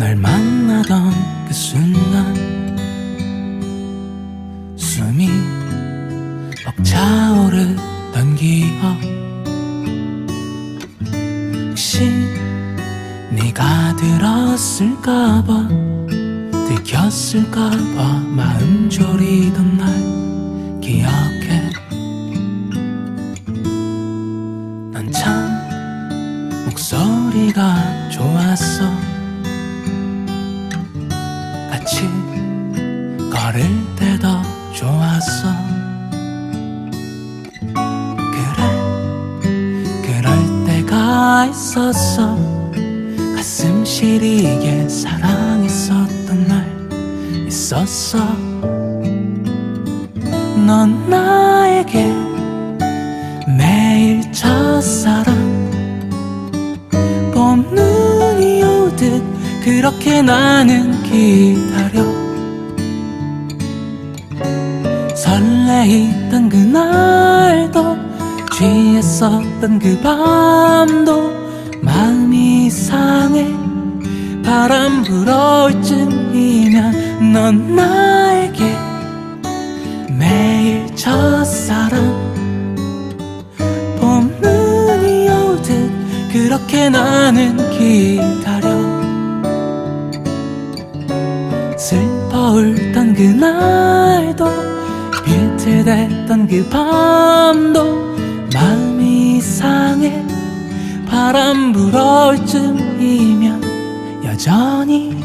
널 만나던 그 순간 숨이 벅차오르던 기억. 혹시 네가 들었을까봐 들켰을까봐 마음 졸이던 날 기억해. 난 참 목소리가 좋았어. 같이 걸을 때도 좋았어. 그래 그럴 때가 있었어. 가슴 시리게 사랑했었던 날 있었어. 넌 나에게 매일 첫사랑. 봄 눈이 오듯 그렇게 나는 기다려. 설레이던 그날도 취했었던 그 밤도 마음이 이상해. 바람 불어올 쯤이면 넌 나에게 매일 첫사랑. 봄 눈이 오듯 그렇게 나는 기다려 그날도 비틀댔던 그 밤도 마음이 이상해. 바람 불어올 쯤이면 여전히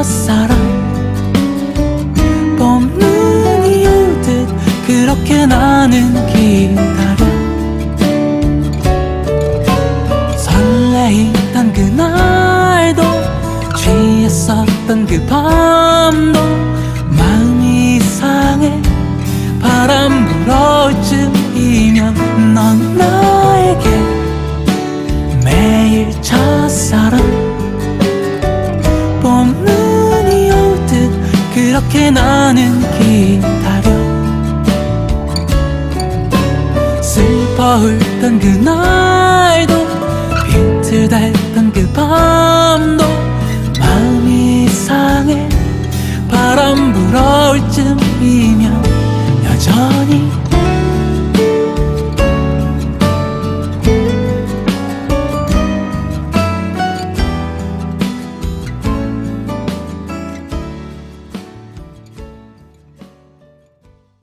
첫사랑 봄 눈이 오듯 그렇게 나는 기다려. 설레이던 그날도 취했었던 그 밤도 그렇게 나는 기다려. 슬퍼 울던 그날도 비틀댔던 그 밤도 마음이 이상해. 바람 불어올 쯤이면 여전히